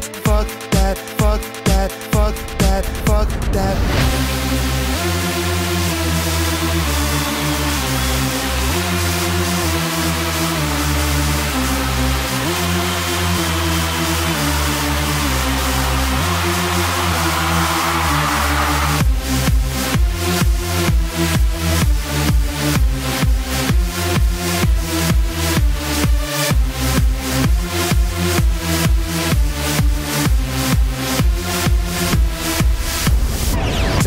that, fuck that, fuck that, fuck that, fuck that.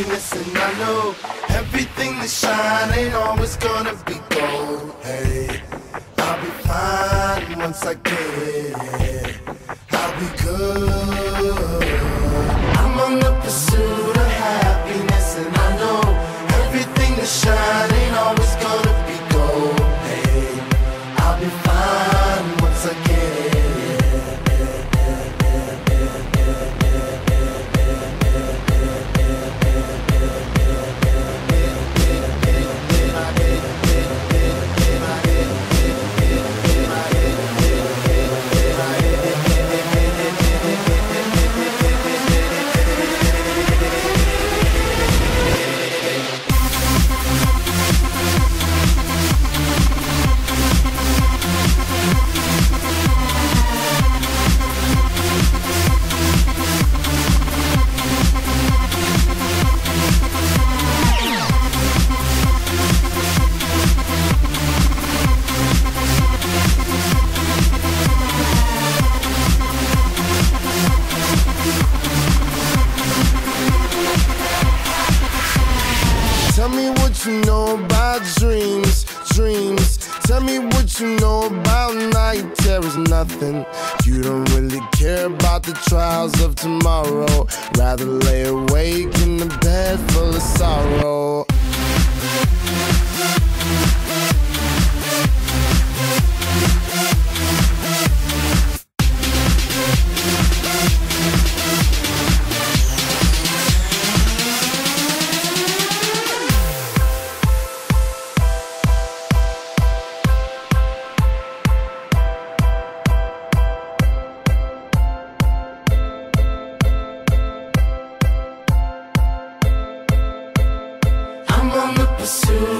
Happiness, and I know everything that shine ain't always gonna be gold. Hey, I'll be fine once I get it. I'll be good. Nothing. You don't really care about the trials of tomorrow. Rather lay awake in the bed full of sorrow. On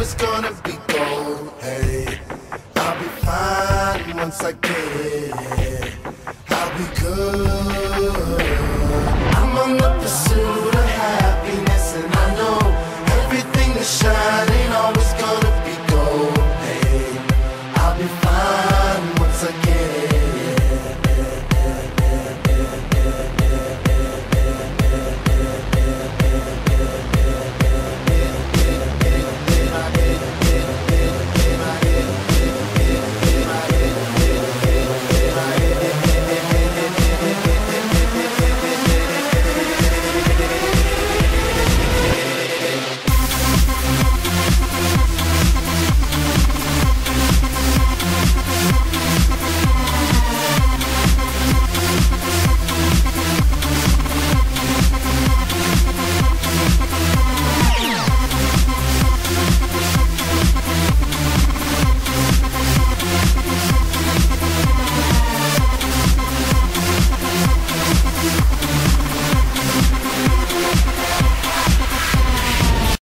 Ain't gonna be gold. Hey, I'll be fine once I get it.